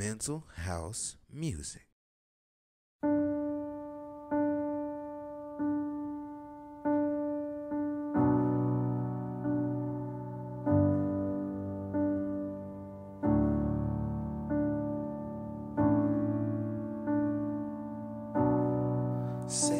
mental house music. Say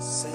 Say